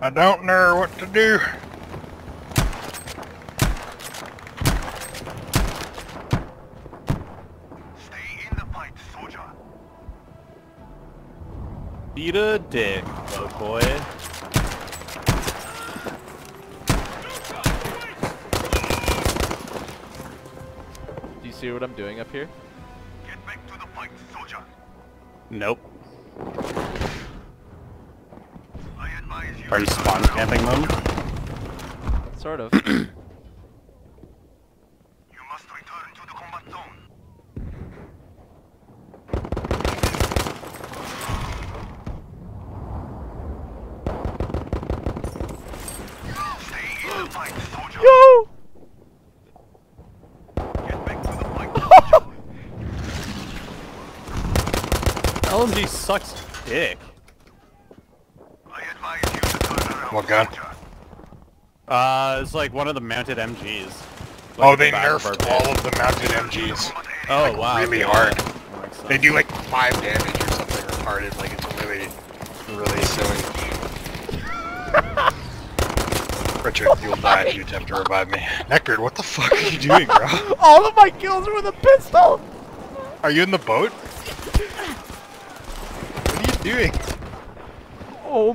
I don't know what to do. Stay in the fight, soldier. Eat a dick, boat boy. Do you see what I'm doing up here? Get back to the fight, soldier. Nope. I. Are you spawn camping them? Sort of. You must return to the combat zone. Stay in the fight, soldier. Yo! Get back to the fight, soldier. LMG sucks dick. I advise you to turn around, What gun? Uh, it's like one of the mounted MGs. Like oh, the they nerfed all of the mounted MGs. Oh wow. really okay. hard. They do like five damage or something retarded. Like it's really, really silly. Richard, you'll die if you attempt to revive me. Neckard, what the fuck are you doing, bro? All of my kills are with a pistol. Are you in the boat? What are you doing? Oh